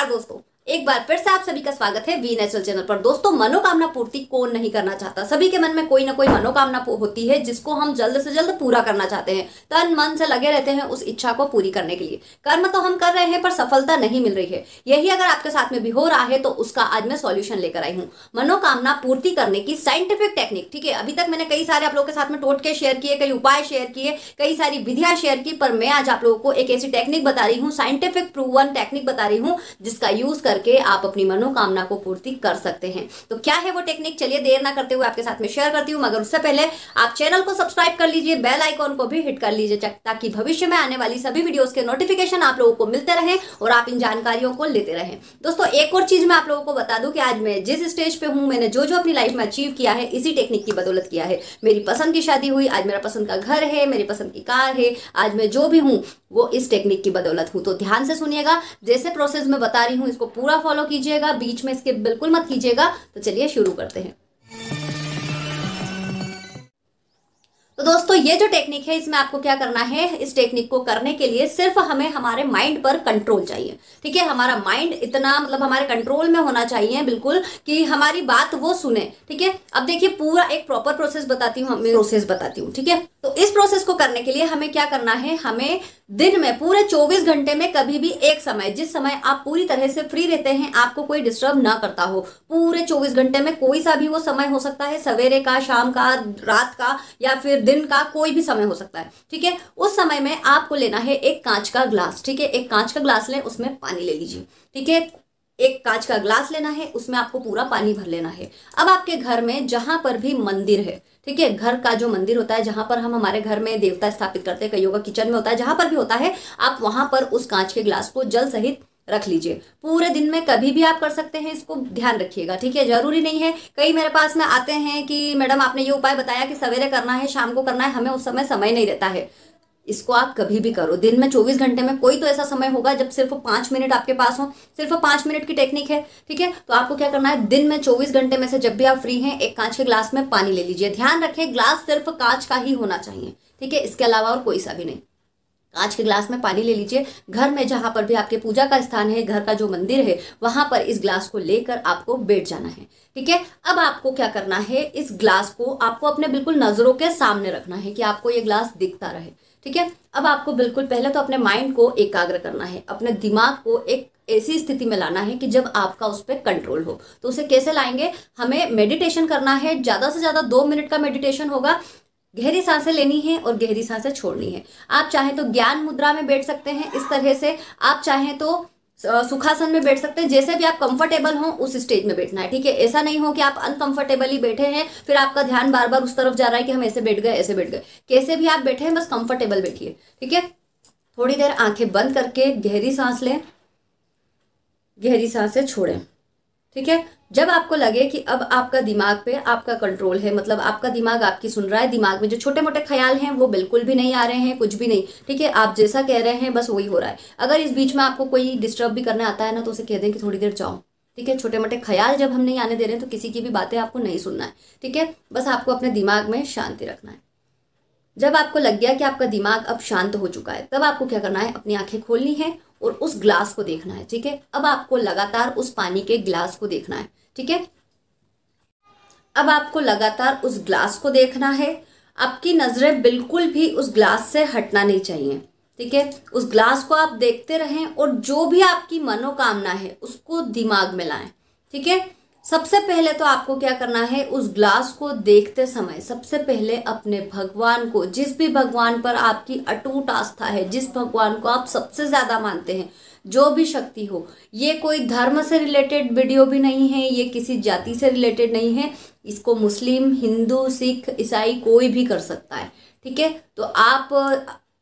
नमस्कार दोस्तों। एक बार फिर से आप सभी का स्वागत है वी नेचुरल चैनल पर। दोस्तों, मनोकामना पूर्ति कौन नहीं करना चाहता? सभी के मन में कोई ना कोई मनोकामना होती है, जिसको हम जल्द से जल्द पूरा करना चाहते हैं। तन, मन से लगे रहते हैं उस इच्छा को पूरी करने के लिए। कर्म तो हम कर रहे हैं, पर सफलता नहीं मिल रही है। यही अगर आपके साथ में भी हो रहा है तो उसका आज मैं सोल्यूशन लेकर आई हूँ। मनोकामना पूर्ति करने की साइंटिफिक टेक्निक ठीक है? अभी तक मैंने कई सारे आप लोगों के साथ में टोटके शेयर किए, कई उपाय शेयर किए, कई सारी विधियाँ शेयर की, पर मैं आज आप लोगों को एक ऐसी टेक्निक बता रही हूँ साइंटिफिक प्रूवन टेक्निक बता रही हूँ, जिसका यूज़ करके आप अपनी मनोकामना को पूर्ति कर सकते हैं। तो क्या है वो टेक्निक? चलिए देर ना करते हुए आपके साथ में शेयर करती हूँ, मगर उससे पहले आप चैनल को सब्सक्राइब कर लीजिए बेल आइकॉन को भी हिट कर लीजिए ताकि भविष्य में आने वाली सभी वीडियोस के नोटिफिकेशन आप लोगों को मिलते रहे और आप इन जानकारियों को लेते रहे। दोस्तों, एक और चीज़ मैं आप लोगों को बता दूँ कि आज मैं जिस स्टेज पे हूँ, मैंने जो जो अपनी लाइफ में अचीव किया है, इसी टेक्निक की बदौलत किया है। मेरी पसंद की शादी हुई, आज मेरा पसंद का घर है, मेरी पसंद की कार है, आज मैं जो भी हूँ वो इस टेक्निक की बदौलत हूँ। तो ध्यान से सुनिएगा, जैसे प्रोसेस में बता रही हूँ, इसको पूरा फॉलो कीजिएगा, बीच में इसके बिल्कुल मत कीजिएगा। तो चलिए शुरू करते हैं। तो दोस्तों, ये जो टेक्निक है, इसमें आपको क्या करना है? इस टेक्निक को करने के लिए सिर्फ़ हमें हमारे माइंड पर कंट्रोल चाहिए। ठीक है, हमारा माइंड इतना मतलब हमारे कंट्रोल में होना चाहिए बिल्कुल कि हमारी बात वो सुने। ठीक है, अब देखिए पूरा एक प्रॉपर प्रोसेस बताती हूँ प्रोसेस बताती हूँ। ठीक है तो इस प्रोसेस को करने के लिए हमें क्या करना है? हमें दिन में, पूरे 24 घंटे में कभी भी एक समय, जिस समय आप पूरी तरह से फ्री रहते हैं, आपको कोई डिस्टर्ब ना करता हो। पूरे 24 घंटे में कोई सा भी वो समय हो सकता है। सवेरे का, शाम का, रात का या फिर दिन का कोई भी समय हो सकता है। ठीक है? उस समय में आपको लेना है एक कांच का ग्लास। ठीक है? एक कांच का ग्लास लें, उसमें पानी ले लीजिए। ठीक है? एक कांच का ग्लास लेना है, उसमें आपको पूरा पानी भर लेना है। अब आपके घर में जहाँ पर भी मंदिर है, ठीक है, घर का जो मंदिर होता है, जहाँ पर हम हमारे घर में देवता स्थापित करते हैं कईयों का किचन में होता है, जहाँ पर भी होता है, आप वहाँ पर उस कांच के ग्लास को जल सहित रख लीजिए। पूरे दिन में कभी भी आप कर सकते हैं, इसको ध्यान रखिएगा, ठीक है, ज़रूरी नहीं है। कई मेरे पास में आते हैं कि, मैडम, आपने ये उपाय बताया कि सवेरे करना है, शाम को करना है, हमें उस समय समय नहीं रहता है। इसको आप कभी भी करो। दिन में 24 घंटे में कोई तो ऐसा समय होगा जब सिर्फ़ पाँच मिनट आपके पास हो। सिर्फ़ पाँच मिनट की टेक्निक है, ठीक है? तो आपको क्या करना है? दिन में 24 घंटे में से जब भी आप फ्री हैं, एक कांच के ग्लास में पानी ले लीजिए। ध्यान रखें, ग्लास सिर्फ़ कांच का ही होना चाहिए, ठीक है? इसके अलावा और कोई सा भी नहीं। कांच के ग्लास में पानी ले लीजिए। घर में जहाँ पर भी आपके पूजा का स्थान है, घर का जो मंदिर है, वहाँ पर इस ग्लास को लेकर आपको बैठ जाना है, ठीक है? अब आपको क्या करना है? इस ग्लास को आपको अपने बिल्कुल नज़रों के सामने रखना है कि आपको ये ग्लास दिखता रहे। ठीक है? अब आपको बिल्कुल पहले तो अपने माइंड को एकाग्र करना है, अपने दिमाग को एक ऐसी स्थिति में लाना है कि जब आपका उस पर कंट्रोल हो। तो उसे कैसे लाएँगे? हमें मेडिटेशन करना है, ज़्यादा से ज़्यादा दो मिनट का मेडिटेशन होगा। गहरी साँसें लेनी है और गहरी साँसें छोड़नी है। आप चाहें तो ज्ञान मुद्रा में बैठ सकते हैं। इस तरह से आप चाहें तो सुखासन में बैठ सकते हैं। जैसे भी आप कंफर्टेबल हो, उस स्टेज में बैठना है, ठीक है? ऐसा नहीं हो कि आप अनकंफर्टेबली बैठे हैं, फिर आपका ध्यान बार बार उस तरफ़ जा रहा है कि हम ऐसे बैठ गए, ऐसे बैठ गए। कैसे भी आप बैठे हैं, बस कंफर्टेबल बैठिए, ठीक है? थोड़ी देर आँखें बंद करके गहरी सांस लें, गहरी साँसें छोड़ें, ठीक है? जब आपको लगे कि अब आपका दिमाग पे आपका कंट्रोल है मतलब आपका दिमाग आपकी सुन रहा है, दिमाग में जो छोटे मोटे ख्याल हैं, वो बिल्कुल भी नहीं आ रहे हैं, कुछ भी नहीं। ठीक है, आप जैसा कह रहे हैं, बस वही हो रहा है। अगर इस बीच में आपको कोई डिस्टर्ब भी करना आता है ना तो उसे कह दें कि थोड़ी देर जाओ। ठीक है छोटे मोटे ख्याल जब हम नहीं आने दे रहे हैं तो किसी की भी बातें आपको नहीं सुनना है। ठीक है, बस आपको अपने दिमाग में शांति रखना है। जब आपको लग गया कि आपका दिमाग अब शांत हो चुका है, तब आपको क्या करना है? अपनी आँखें खोलनी है और उस ग्लास को देखना है। ठीक है, अब आपको लगातार उस पानी के ग्लास को देखना है। ठीक है? अब आपको लगातार उस ग्लास को देखना है। आपकी नज़रें बिल्कुल भी उस ग्लास से हटना नहीं चाहिए, ठीक है? उस ग्लास को आप देखते रहें और जो भी आपकी मनोकामना है, उसको दिमाग में लाएँ, ठीक है? सबसे पहले तो आपको क्या करना है, उस ग्लास को देखते समय सबसे पहले अपने भगवान को, जिस भी भगवान पर आपकी अटूट आस्था है, जिस भगवान को आप सबसे ज़्यादा मानते हैं, जो भी शक्ति हो, ये कोई धर्म से रिलेटेड वीडियो भी नहीं है, ये किसी जाति से रिलेटेड नहीं है, इसको मुस्लिम, हिंदू, सिख, ईसाई कोई भी कर सकता है, ठीक है? तो आप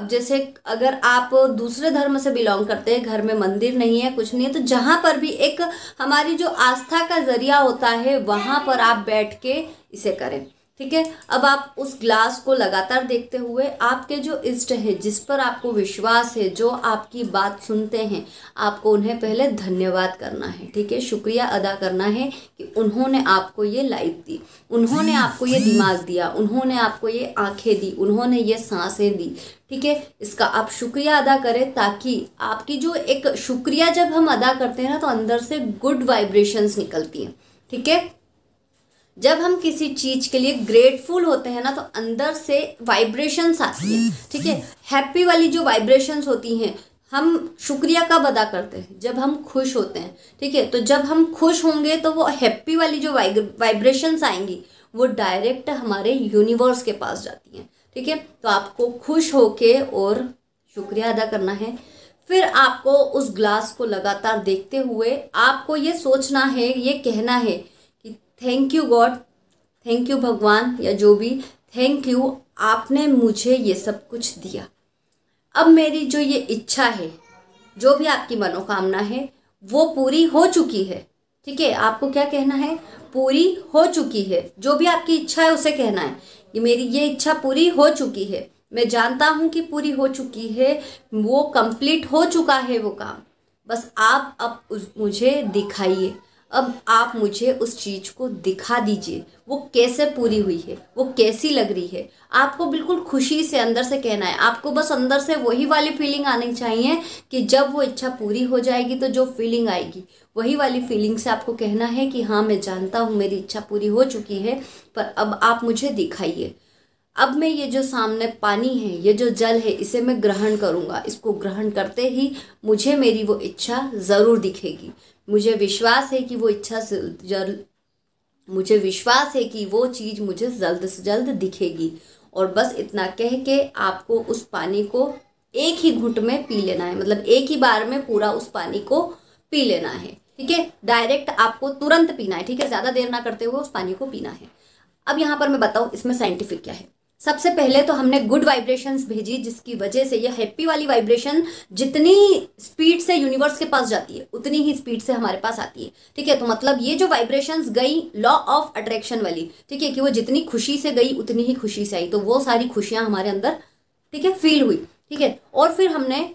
अब जैसे अगर आप दूसरे धर्म से बिलोंग करते हैं, घर में मंदिर नहीं है, कुछ नहीं है तो जहाँ पर भी एक हमारी जो आस्था का ज़रिया होता है, वहाँ पर आप बैठ के इसे करें। ठीक है? अब आप उस ग्लास को लगातार देखते हुए आपके जो इष्ट है, जिस पर आपको विश्वास है, जो आपकी बात सुनते हैं, आपको उन्हें पहले धन्यवाद करना है, ठीक है? शुक्रिया अदा करना है कि उन्होंने आपको ये लाइफ दी, उन्होंने आपको ये दिमाग दिया, उन्होंने आपको ये आँखें दी, उन्होंने ये साँसें दी, ठीक है? इसका आप शुक्रिया अदा करें ताकि आपकी जो एक शुक्रिया जब हम अदा करते हैं ना तो अंदर से गुड वाइब्रेशंस निकलती हैं, ठीक है? जब हम किसी चीज़ के लिए ग्रेटफुल होते हैं ना तो अंदर से वाइब्रेशंस आती हैं, ठीक है? हैप्पी वाली जो वाइब्रेशंस होती हैं, हम शुक्रिया कब अदा करते हैं? जब हम खुश होते हैं, ठीक है? तो जब हम खुश होंगे तो वो हैप्पी वाली जो वाइब्रेशंस आएँगी, वो डायरेक्ट हमारे यूनिवर्स के पास जाती हैं, ठीक है? तो आपको खुश होके और शुक्रिया अदा करना है। फिर आपको उस ग्लास को लगातार देखते हुए आपको ये सोचना है, ये कहना है thank you God thank you भगवान, या जो भी। थैंक यू आपने मुझे ये सब कुछ दिया। अब मेरी जो ये इच्छा है, जो भी आपकी मनोकामना है, वो पूरी हो चुकी है। ठीक है, आपको क्या कहना है? पूरी हो चुकी है। जो भी आपकी इच्छा है, उसे कहना है कि मेरी ये इच्छा पूरी हो चुकी है। मैं जानता हूँ कि पूरी हो चुकी है, वो कंप्लीट हो चुका है वो काम। बस आप अब मुझे दिखाइए। अब आप मुझे उस चीज़ को दिखा दीजिए। वो कैसे पूरी हुई है? वो कैसी लग रही है? आपको बिल्कुल खुशी से अंदर से कहना है। आपको बस अंदर से वही वाली फीलिंग आनी चाहिए कि जब वो इच्छा पूरी हो जाएगी तो जो फीलिंग आएगी, वही वाली फीलिंग से आपको कहना है कि हाँ मैं जानता हूँ, मेरी इच्छा पूरी हो चुकी है, पर अब आप मुझे दिखाइए। अब मैं ये जो सामने पानी है, ये जो जल है, इसे मैं ग्रहण करूँगा। इसको ग्रहण करते ही मुझे मेरी वो इच्छा ज़रूर दिखेगी। मुझे विश्वास है कि वो इच्छा जल, मुझे विश्वास है कि वो चीज़ मुझे जल्द से जल्द दिखेगी। और बस इतना कह के आपको उस पानी को एक ही घुट में पी लेना है। मतलब एक ही बार में पूरा उस पानी को पी लेना है। ठीक है? डायरेक्ट आपको तुरंत पीना है। ठीक है? ज़्यादा देर ना करते हुए उस पानी को पीना है। अब यहाँ पर मैं बताऊँ इसमें साइंटिफिक क्या है। सबसे पहले तो हमने गुड वाइब्रेशंस भेजी, जिसकी वजह से ये हैप्पी वाली वाइब्रेशन जितनी स्पीड से यूनिवर्स के पास जाती है, उतनी ही स्पीड से हमारे पास आती है। ठीक है तो मतलब ये जो वाइब्रेशंस गई लॉ ऑफ़ अट्रैक्शन वाली, ठीक है, कि वो जितनी खुशी से गई, उतनी ही खुशी से आई तो वो सारी खुशियाँ हमारे अंदर, ठीक है फील हुई, ठीक है, और फिर हमने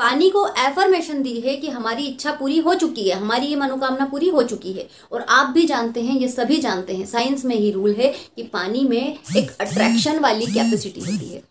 पानी को एफर्मेशन दी है कि हमारी इच्छा पूरी हो चुकी है, हमारी ये मनोकामना पूरी हो चुकी है। और आप भी जानते हैं, ये सभी जानते हैं साइंस में ही रूल है कि पानी में एक अट्रैक्शन वाली कैपेसिटी होती है।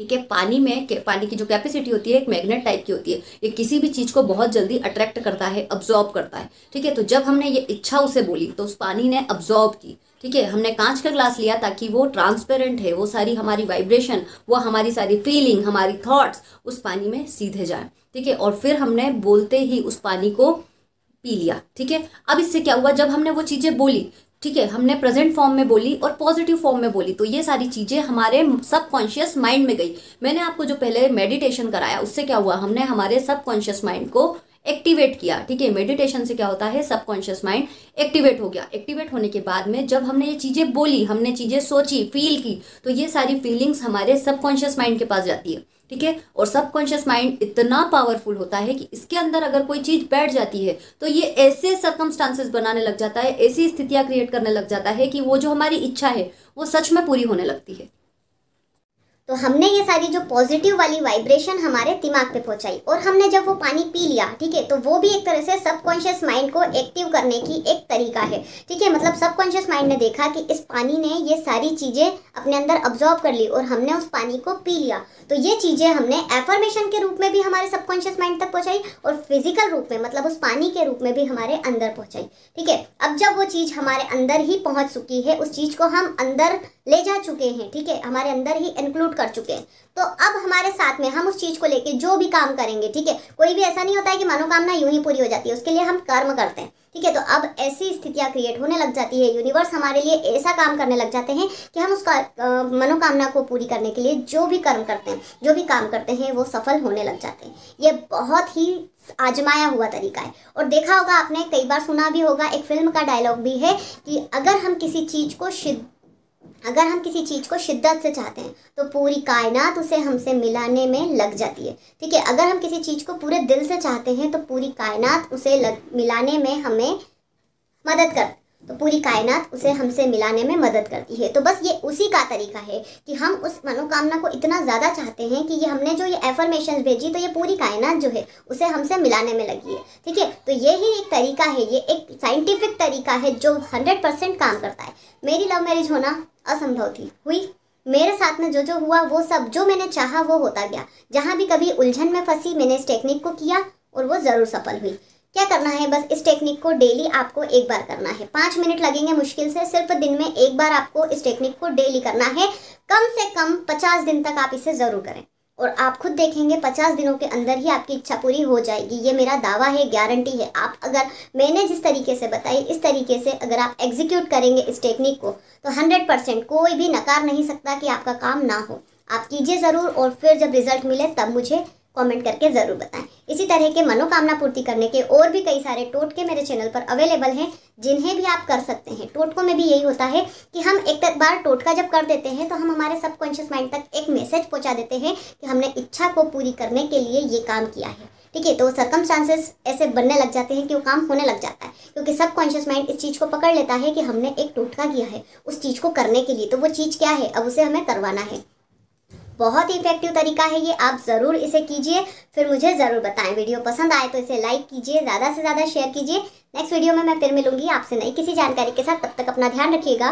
ठीक है, पानी में पानी की जो कैपेसिटी होती है, एक मैग्नेट टाइप की होती है, ये किसी भी चीज़ को बहुत जल्दी अट्रैक्ट करता है अब्जॉर्ब करता है। ठीक है तो जब हमने ये इच्छा उसे बोली तो उस पानी ने अब्जॉर्ब की। ठीक है, हमने कांच का ग्लास लिया ताकि वो ट्रांसपेरेंट है, वो सारी हमारी वाइब्रेशन वो हमारी सारी फीलिंग हमारी थॉट्स उस पानी में सीधे जाए। ठीक है, और फिर हमने बोलते ही उस पानी को पी लिया। ठीक है, अब इससे क्या हुआ? जब हमने वो चीज़ें बोली, ठीक है, हमने प्रेजेंट फॉर्म में बोली और पॉजिटिव फॉर्म में बोली तो ये सारी चीज़ें हमारे सबकॉन्शियस माइंड में गई। मैंने आपको जो पहले मेडिटेशन कराया, उससे क्या हुआ? हमने हमारे सबकॉन्शियस माइंड को एक्टिवेट किया, ठीक है? मेडिटेशन से क्या होता है? सबकॉन्शियस माइंड एक्टिवेट हो गया। एक्टिवेट होने के बाद में जब हमने ये चीज़ें बोली, हमने चीज़ें सोची फील की तो ये सारी फीलिंग्स हमारे सबकॉन्शियस माइंड के पास जाती है, ठीक है? और सबकॉन्शियस माइंड इतना पावरफुल होता है कि इसके अंदर अगर कोई चीज़ बैठ जाती है तो ये ऐसे सर्कमस्टांसेस बनाने लग जाता है, ऐसी स्थितियाँ क्रिएट करने लग जाता है कि वो जो हमारी इच्छा है, वो सच में पूरी होने लगती है। तो हमने ये सारी जो पॉजिटिव वाली वाइब्रेशन हमारे दिमाग पे पहुंचाई और हमने जब वो पानी पी लिया, ठीक है तो वो भी एक तरह से सबकॉन्शियस माइंड को एक्टिव करने की एक तरीका है, ठीक है मतलब सबकॉन्शियस माइंड ने देखा कि इस पानी ने ये सारी चीज़ें अपने अंदर ऑब्जॉर्व कर ली और हमने उस पानी को पी लिया। तो ये चीज़ें हमने एफर्मेशन के रूप में भी हमारे सबकॉन्शियस माइंड तक पहुँचाई और फ़िज़िकल रूप में मतलब उस पानी के रूप में भी हमारे अंदर पहुँचाई, ठीक है। अब जब वो चीज़ हमारे अंदर ही पहुँच चुकी है, उस चीज़ को हम अंदर ले जा चुके हैं, ठीक है? हमारे अंदर ही इंक्लूड कर चुके हैं। तो अब हमारे साथ में हम उस चीज़ को लेके जो भी काम करेंगे, ठीक है? कोई भी ऐसा नहीं होता है कि मनोकामना यूँ ही पूरी हो जाती है, उसके लिए हम कर्म करते हैं, ठीक है? तो अब ऐसी स्थितियाँ क्रिएट होने लग जाती है यूनिवर्स हमारे लिए ऐसा काम करने लग जाते हैं कि हम उसका मनोकामना को पूरी करने के लिए जो भी कर्म करते हैं, जो भी काम करते हैं, वो सफल होने लग जाते हैं। ये बहुत ही आजमाया हुआ तरीका है। और देखा होगा आपने, कई बार सुना भी होगा, एक फ़िल्म का डायलॉग भी है कि अगर हम किसी चीज़ को अगर हम किसी चीज़ को शिद्दत से चाहते हैं तो पूरी कायनात उसे हमसे मिलाने में लग जाती है। ठीक है, अगर हम किसी चीज़ को पूरे दिल से चाहते हैं तो पूरी कायनात उसे लग, मिलाने में हमें मदद कर तो पूरी कायनात उसे हमसे मिलाने में मदद करती है। तो बस ये उसी का तरीका है कि हम उस मनोकामना को इतना ज़्यादा चाहते हैं कि ये हमने जो ये एफर्मेशन भेजी तो ये पूरी कायनात जो है, उसे हमसे मिलाने में लगी है। ठीक है? तो ये ही एक तरीका है, ये एक साइंटिफिक तरीका है जो हंड्रेड परसेंट काम करता है। मेरी लव मैरिज होना असंभव थी, हुई। मेरे साथ में जो जो हुआ, वो सब जो मैंने चाहा, वो होता गया। जहाँ भी कभी उलझन में फंसी, मैंने इस टेक्निक को किया और वो ज़रूर सफल हुई। क्या करना है? बस इस टेक्निक को डेली आपको एक बार करना है। पाँच मिनट लगेंगे मुश्किल से, सिर्फ़ दिन में एक बार आपको इस टेक्निक को डेली करना है। कम से कम पचास दिन तक आप इसे ज़रूर करें। और आप खुद देखेंगे, पचास दिनों के अंदर ही आपकी इच्छा पूरी हो जाएगी। ये मेरा दावा है गारंटी है। आप अगर, मैंने जिस तरीके से बताई, इस तरीके से अगर आप एग्जीक्यूट करेंगे इस टेक्निक को तो हंड्रेड परसेंट कोई भी नकार नहीं सकता कि आपका काम ना हो। आप कीजिए ज़रूर, और फिर जब रिज़ल्ट मिले, तब मुझे कमेंट करके ज़रूर बताएँ। इसी तरह के मनोकामना पूर्ति करने के और भी कई सारे टोटके मेरे चैनल पर अवेलेबल हैं, जिन्हें भी आप कर सकते हैं। टोटकों में भी यही होता है कि हम एक बार टोटका जब कर देते हैं तो हम हमारे सबकॉन्शियस माइंड तक एक मैसेज पहुँचा देते हैं कि हमने इच्छा को पूरी करने के लिए ये काम किया है। ठीक है तो सरकमस्टांसेस ऐसे बनने लग जाते हैं कि वो काम होने लग जाता है, क्योंकि सबकॉन्शियस माइंड इस चीज़ को पकड़ लेता है कि हमने एक टोटका किया है, उस चीज़ को करने के लिए। तो वो चीज़ क्या है? अब उसे हमें करवाना है। बहुत ही इफ़ेक्टिव तरीका है ये, आप ज़रूर इसे कीजिए। फिर मुझे ज़रूर बताएँ। वीडियो पसंद आए तो इसे लाइक कीजिए, ज़्यादा से ज़्यादा शेयर कीजिए। नेक्स्ट वीडियो में मैं फिर मिलूँगी आपसे नई किसी जानकारी के साथ। तब तक अपना ध्यान रखिएगा।